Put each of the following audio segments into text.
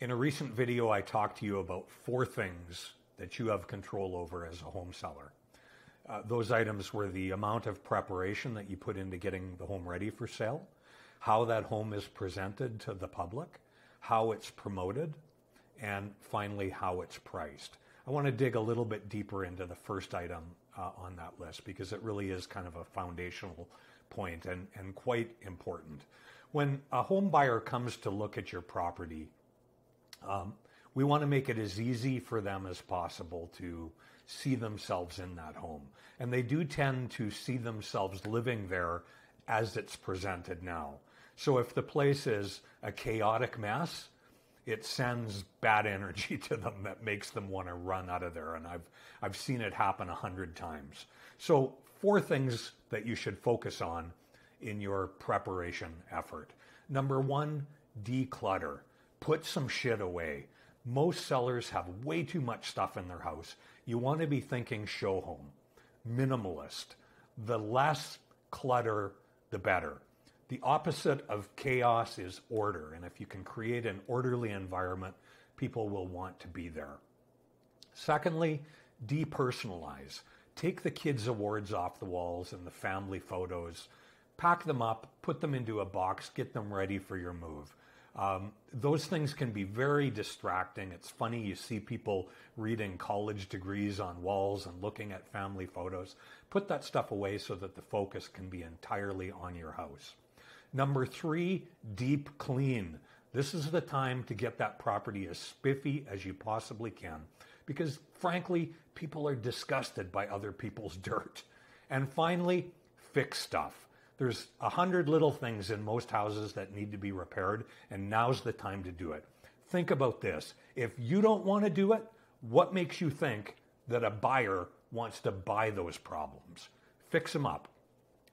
In a recent video, I talked to you about four things that you have control over as a home seller. Uh, those items were the amount of preparation that you put into getting the home ready for sale, how that home is presented to the public, how it's promoted, and finally, how it's priced. I want to dig a little bit deeper into the first item uh, on that list because it really is kind of a foundational point and, and quite important. When a home buyer comes to look at your property, um, we want to make it as easy for them as possible to see themselves in that home. And they do tend to see themselves living there as it's presented now. So if the place is a chaotic mess, it sends bad energy to them that makes them want to run out of there. And I've, I've seen it happen a hundred times. So four things that you should focus on in your preparation effort. Number one, declutter. Put some shit away. Most sellers have way too much stuff in their house. You want to be thinking show home, minimalist. The less clutter, the better. The opposite of chaos is order. And if you can create an orderly environment, people will want to be there. Secondly, depersonalize. Take the kids' awards off the walls and the family photos, pack them up, put them into a box, get them ready for your move. Um, those things can be very distracting. It's funny, you see people reading college degrees on walls and looking at family photos. Put that stuff away so that the focus can be entirely on your house. Number three, deep clean. This is the time to get that property as spiffy as you possibly can because frankly, people are disgusted by other people's dirt. And finally, fix stuff. There's a hundred little things in most houses that need to be repaired, and now's the time to do it. Think about this. If you don't want to do it, what makes you think that a buyer wants to buy those problems? Fix them up.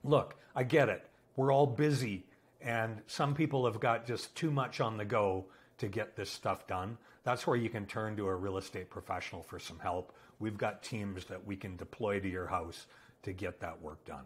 Look, I get it. We're all busy, and some people have got just too much on the go to get this stuff done. That's where you can turn to a real estate professional for some help. We've got teams that we can deploy to your house to get that work done.